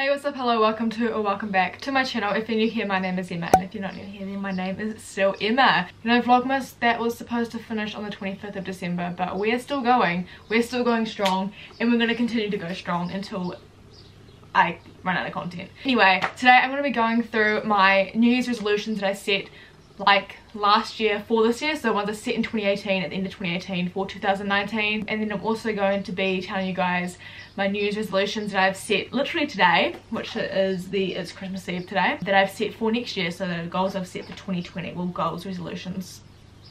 Hey what's up? Hello welcome to or welcome back to my channel. If you're new here my name is Emma and if you're not new here then my name is still Emma. You know vlogmas that was supposed to finish on the 25th of December but we're still going. We're still going strong and we're going to continue to go strong until I run out of content. Anyway today I'm going to be going through my New Year's resolutions that I set like last year for this year. So ones I set in 2018 at the end of 2018 for 2019 and then I'm also going to be telling you guys my New Year's resolutions that I've set literally today which is the it's Christmas Eve today that I've set for next year. So the goals I've set for 2020 well goals resolutions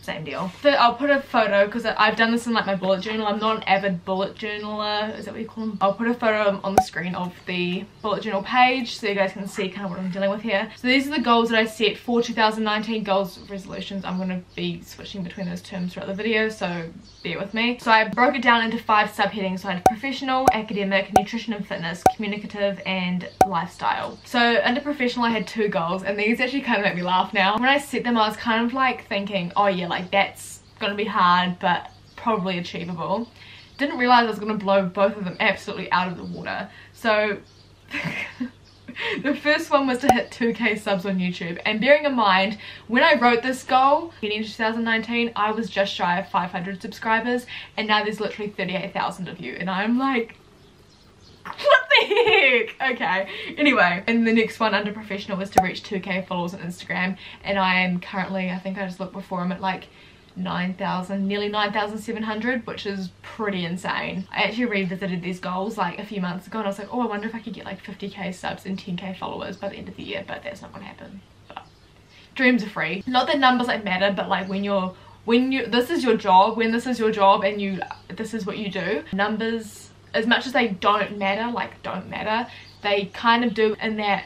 same deal. I'll put a photo because I've done this in like my bullet journal. I'm not an avid bullet journaler. Is that what you call them? I'll put a photo on the screen of the bullet journal page so you guys can see kind of what I'm dealing with here. So these are the goals that I set for 2019 goals resolutions. I'm going to be switching between those terms throughout the video so bear with me. So I broke it down into five subheadings. So I had professional, academic, nutrition and fitness, communicative and lifestyle. So under professional I had two goals and these actually kind of make me laugh now. When I set them I was kind of like thinking oh yeah like that's gonna be hard but probably achievable. Didn't realize I was gonna blow both of them absolutely out of the water. So the first one was to hit 2k subs on YouTube. And bearing in mind when I wrote this goal in 2019 I was just shy of 500 subscribers and now there's literally 38,000 of you. And I'm like what the heck okay anyway and the next one under professional was to reach 2k followers on instagram and i am currently i think i just looked before i'm at like 9,000, nearly 9,700, which is pretty insane. I actually revisited these goals like a few months ago and I was like, oh, I wonder if I could get like 50k subs and 10k followers by the end of the year, but that's not gonna happen. But dreams are free. Not that numbers like matter, but like when you're, when you, this is your job, when this is your job and you, this is what you do, numbers as much as they don't matter like don't matter they kind of do in that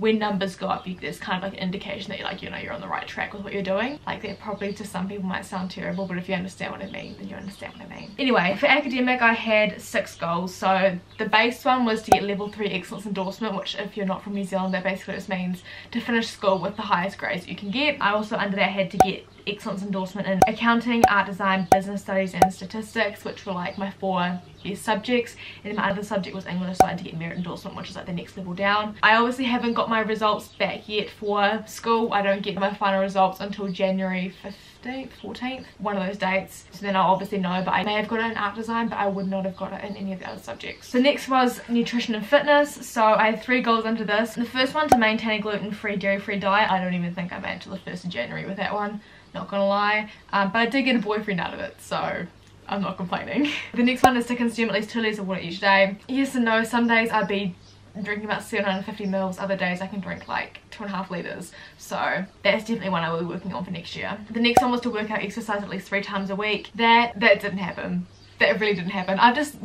when numbers go up there's kind of like an indication that you're like you know you're on the right track with what you're doing. Like that probably to some people might sound terrible but if you understand what I mean then you understand what I mean. Anyway for academic I had six goals. So the base one was to get level 3 excellence endorsement which if you're not from New Zealand that basically just means to finish school with the highest grades you can get. I also under that had to get excellence endorsement in accounting, art design, business studies and statistics which were like my four best subjects and my other subject was English so I had to get merit endorsement which is like the next level down. I obviously haven't got my results back yet for school. I don't get my final results until January 15th, 14th, one of those dates. So then I'll obviously know but I may have got it in art design but I would not have got it in any of the other subjects. So next was nutrition and fitness. So I had three goals under this. The first one to maintain a gluten-free, dairy-free diet. I don't even think I made it to the 1st of January with that one not gonna lie um, but I did get a boyfriend out of it so I'm not complaining. the next one is to consume at least 2 litres of water each day. Yes and no, some days I'd be drinking about 750 mils, other days I can drink like two and a half litres. So that's definitely one I will be working on for next year. The next one was to work out exercise at least three times a week. That, that didn't happen. That really didn't happen. I've just,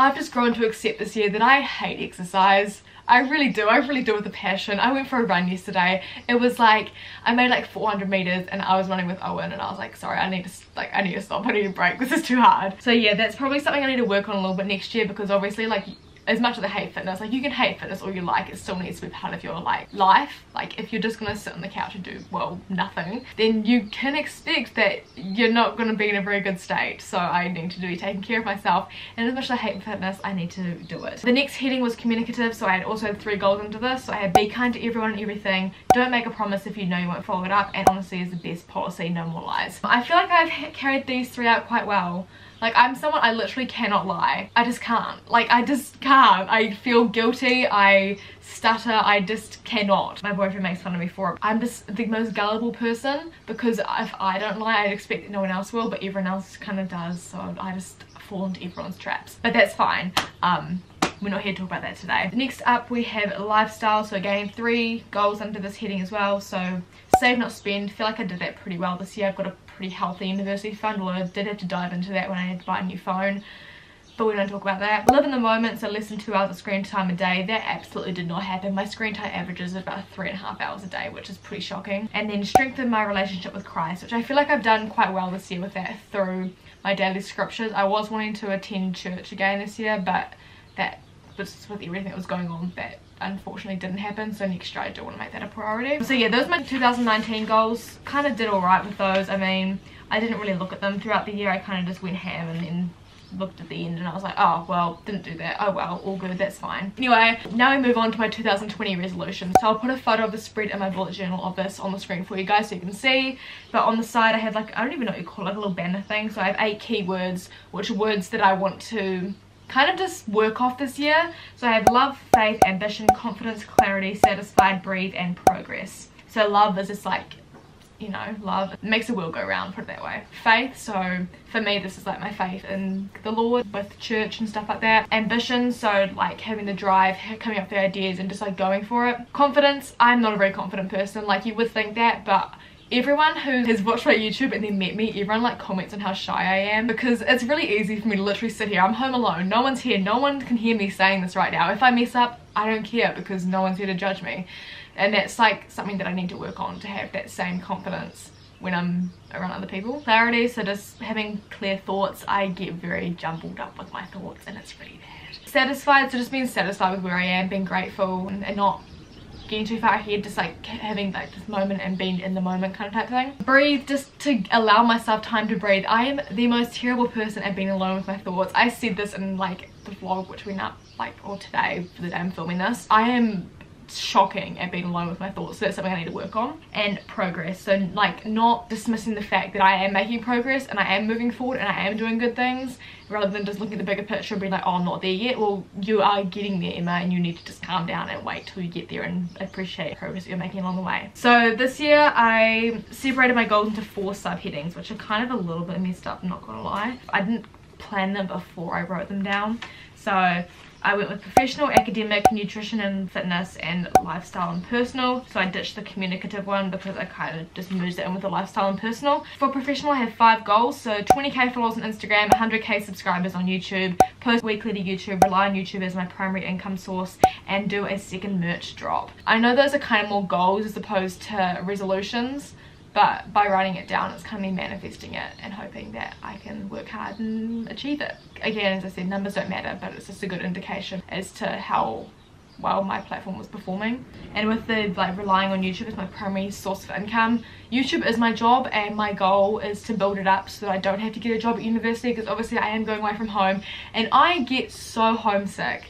I've just grown to accept this year that I hate exercise. I really do. I really do with a passion. I went for a run yesterday. It was like, I made like 400 meters and I was running with Owen and I was like, sorry, I need to, like, I need to stop. I need a break. This is too hard. So yeah, that's probably something I need to work on a little bit next year because obviously like as much as I hate fitness, like you can hate fitness all you like, it still needs to be part of your like life. Like if you're just gonna sit on the couch and do, well, nothing, then you can expect that you're not gonna be in a very good state. So I need to be taking care of myself. And as much as I hate fitness, I need to do it. The next heading was communicative. So I had also three goals into this. So I had be kind to everyone and everything. Don't make a promise if you know you won't follow it up. And honesty is the best policy, no more lies. I feel like I've carried these three out quite well. Like I'm someone I literally cannot lie. I just can't. Like I just can't. I feel guilty. I stutter. I just cannot. My boyfriend makes fun of me for it. I'm just the most gullible person because if I don't lie I expect that no one else will but everyone else kind of does so I just fall into everyone's traps. But that's fine. Um, we're not here to talk about that today. Next up we have lifestyle. So again, three goals under this heading as well. So save not spend. feel like I did that pretty well this year. I've got a pretty healthy university fund. Well, I did have to dive into that when I had to buy a new phone. But we don't talk about that. Live in the moment, so less than two hours of screen time a day. That absolutely did not happen. My screen time averages about three and a half hours a day, which is pretty shocking. And then strengthen my relationship with Christ, which I feel like I've done quite well this year with that through my daily scriptures. I was wanting to attend church again this year, but that was with everything that was going on that unfortunately didn't happen so next year I do want to make that a priority so yeah those are my 2019 goals kind of did all right with those I mean I didn't really look at them throughout the year I kind of just went ham and then looked at the end and I was like, oh, well, didn't do that. Oh, well, all good, that's fine. Anyway, now we move on to my 2020 resolution. So I'll put a photo of the spread in my bullet journal of this on the screen for you guys so you can see. But on the side, I have like, I don't even know what you call it, like a little banner thing. So I have eight keywords, which are words that I want to kind of just work off this year. So I have love, faith, ambition, confidence, clarity, satisfied, breathe, and progress. So love is just like you know, love it makes the world go round, put it that way. Faith, so for me this is like my faith in the Lord with church and stuff like that. Ambition, so like having the drive, coming up with ideas and just like going for it. Confidence, I'm not a very confident person, like you would think that, but everyone who has watched my YouTube and then met me, everyone like comments on how shy I am because it's really easy for me to literally sit here. I'm home alone. No one's here. No one can hear me saying this right now. If I mess up, I don't care because no one's here to judge me and that's like something that I need to work on to have that same confidence when I'm around other people. Clarity, so just having clear thoughts, I get very jumbled up with my thoughts and it's really bad. Satisfied, so just being satisfied with where I am, being grateful and, and not getting too far ahead, just like having like this moment and being in the moment kind of type thing. Breathe, just to allow myself time to breathe. I am the most terrible person at being alone with my thoughts. I said this in like the vlog which went up like or today for the day I'm filming this. I am shocking at being alone with my thoughts so that's something I need to work on and progress. So like not dismissing the fact that I am making progress and I am moving forward and I am doing good things rather than just looking at the bigger picture and being like oh I'm not there yet. Well you are getting there Emma and you need to just calm down and wait till you get there and appreciate the progress you're making along the way. So this year I separated my goals into four subheadings which are kind of a little bit messed up I'm not gonna lie. I didn't plan them before I wrote them down. So I went with professional, academic, nutrition and fitness, and lifestyle and personal. So I ditched the communicative one because I kind of just merged it in with the lifestyle and personal. For professional, I have five goals. So 20k followers on Instagram, 100k subscribers on YouTube, post weekly to YouTube, rely on YouTube as my primary income source, and do a second merch drop. I know those are kind of more goals as opposed to resolutions but by writing it down it's kind of me manifesting it and hoping that I can work hard and achieve it. Again as I said numbers don't matter but it's just a good indication as to how well my platform was performing and with the like relying on YouTube as my primary source of income YouTube is my job and my goal is to build it up so that I don't have to get a job at university because obviously I am going away from home and I get so homesick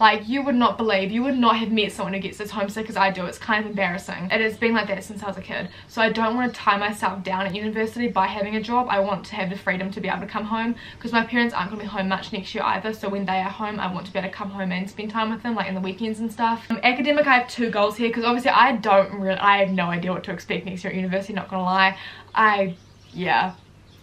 like you would not believe, you would not have met someone who gets as homesick as I do. It's kind of embarrassing. It has been like that since I was a kid. So I don't want to tie myself down at university by having a job. I want to have the freedom to be able to come home because my parents aren't going to be home much next year either. So when they are home, I want to be able to come home and spend time with them like in the weekends and stuff. Um, academic, I have two goals here because obviously I don't really, I have no idea what to expect next year at university, not going to lie. I, yeah,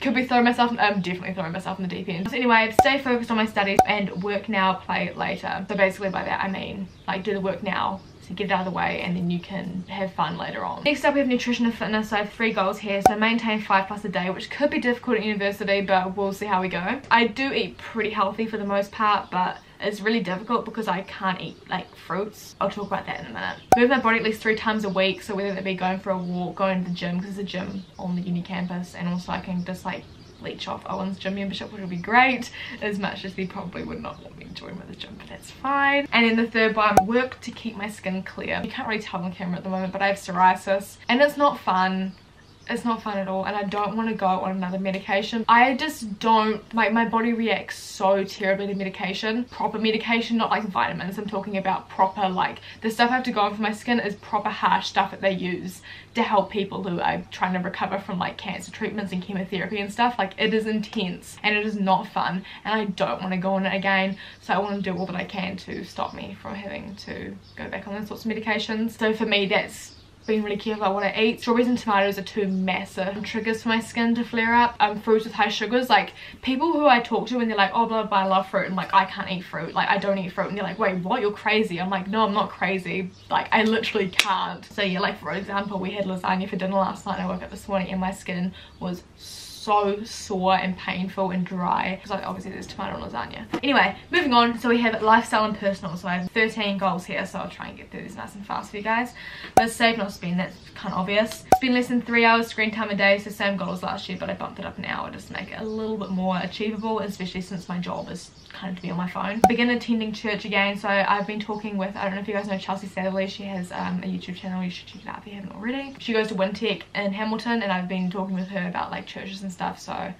could be throwing myself i'm definitely throwing myself in the deep end so anyway stay focused on my studies and work now play later so basically by that i mean like do the work now to get it out of the way and then you can have fun later on. Next up we have nutrition and fitness. So I have three goals here. So maintain five plus a day which could be difficult at university but we'll see how we go. I do eat pretty healthy for the most part but it's really difficult because I can't eat like fruits. I'll talk about that in a minute. Move my body at least three times a week. So whether that be going for a walk, going to the gym because there's a gym on the uni campus and also I can just like leech off Owen's gym membership which would be great as much as they probably would not want me to join with the gym but that's fine and then the third one work to keep my skin clear you can't really tell on camera at the moment but I have psoriasis and it's not fun it's not fun at all and I don't want to go on another medication. I just don't, like my body reacts so terribly to medication. Proper medication, not like vitamins. I'm talking about proper like, the stuff I have to go on for my skin is proper harsh stuff that they use to help people who are trying to recover from like cancer treatments and chemotherapy and stuff. Like it is intense and it is not fun and I don't want to go on it again. So I want to do all that I can to stop me from having to go back on those sorts of medications. So for me that's being really careful about what I eat. Strawberries and tomatoes are two massive triggers for my skin to flare up. Um, fruits with high sugars, like people who I talk to and they're like, oh blah blah, I love fruit. and like, I can't eat fruit. Like I don't eat fruit. And they're like, wait, what? You're crazy. I'm like, no, I'm not crazy. Like I literally can't. So yeah, like for example, we had lasagna for dinner last night and I woke up this morning and my skin was so so sore and painful and dry because like, obviously there's tomato lasagna. Anyway, moving on. So we have lifestyle and personal. So I have 13 goals here. So I'll try and get through these nice and fast for you guys. But save not spend. That's kind of obvious. Spend less than three hours screen time a day. So same goal as last year, but I bumped it up an hour just to make it a little bit more achievable, especially since my job is kind of to be on my phone. Begin attending church again. So I've been talking with, I don't know if you guys know Chelsea Satherley. She has um, a YouTube channel. You should check it out if you haven't already. She goes to Wintec in Hamilton and I've been talking with her about like churches and stuff. So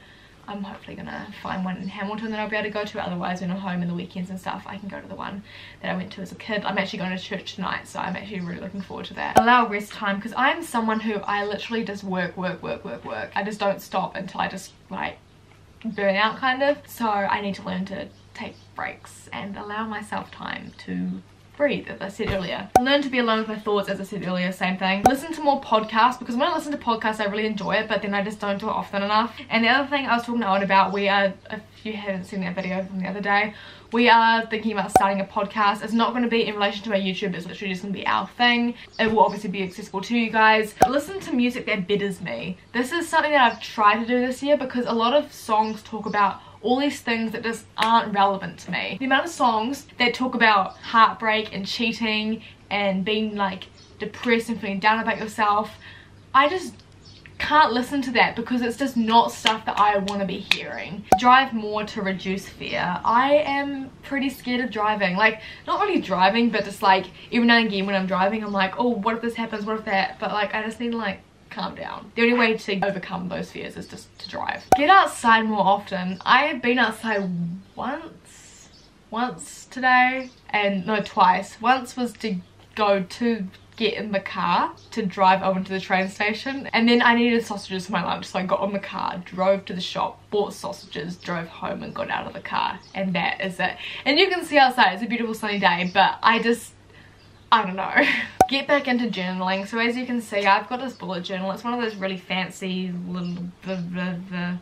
I'm hopefully gonna find one in Hamilton that I'll be able to go to. Otherwise when I'm home in the weekends and stuff I can go to the one that I went to as a kid. I'm actually going to church tonight so I'm actually really looking forward to that. Allow rest time because I'm someone who I literally just work work work work work. I just don't stop until I just like burn out kind of. So I need to learn to take breaks and allow myself time to breathe as I said earlier. Learn to be alone with my thoughts as I said earlier, same thing. Listen to more podcasts because when I listen to podcasts I really enjoy it but then I just don't do it often enough. And the other thing I was talking to Owen about, we are, if you haven't seen that video from the other day, we are thinking about starting a podcast. It's not going to be in relation to our YouTube, it's literally just going to be our thing. It will obviously be accessible to you guys. Listen to music that betters me. This is something that I've tried to do this year because a lot of songs talk about all these things that just aren't relevant to me. The amount of songs that talk about heartbreak and cheating and being like depressed and feeling down about yourself, I just can't listen to that because it's just not stuff that I want to be hearing. Drive more to reduce fear. I am pretty scared of driving. Like, not really driving, but just like, every now and again when I'm driving, I'm like, oh, what if this happens? What if that? But like, I just need like calm down. The only way to overcome those fears is just to drive. Get outside more often. I have been outside once, once today, and no, twice. Once was to go to get in the car to drive over to the train station and then I needed sausages for my lunch so I got on the car drove to the shop bought sausages drove home and got out of the car and that is it and you can see outside it's a beautiful sunny day but I just I don't know. Get back into journaling. So as you can see, I've got this bullet journal. It's one of those really fancy little... Blah, blah, blah,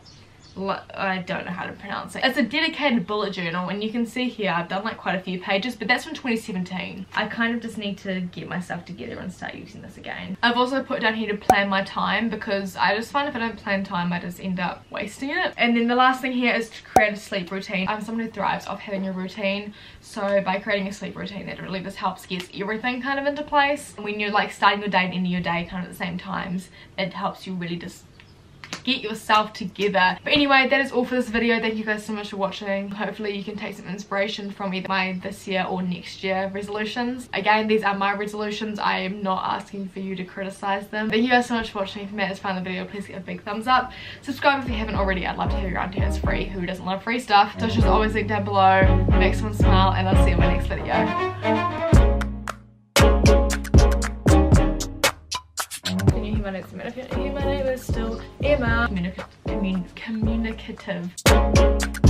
I don't know how to pronounce it. It's a dedicated bullet journal and you can see here I've done like quite a few pages but that's from 2017. I kind of just need to get myself together and start using this again. I've also put down here to plan my time because I just find if I don't plan time I just end up wasting it. And then the last thing here is to create a sleep routine. I'm someone who thrives off having a routine so by creating a sleep routine that really just helps get everything kind of into place. When you're like starting your day and ending your day kind of at the same times it helps you really just get yourself together. But anyway that is all for this video. Thank you guys so much for watching. Hopefully you can take some inspiration from either my this year or next year resolutions. Again these are my resolutions. I am not asking for you to criticize them. Thank you guys so much for watching. If you made this found the video please give a big thumbs up. Subscribe if you haven't already. I'd love to have you your auntie it's free who doesn't love free stuff. So just always linked down below. Make one smile and i'll see you in my next video. Notes a minute. My name communicative.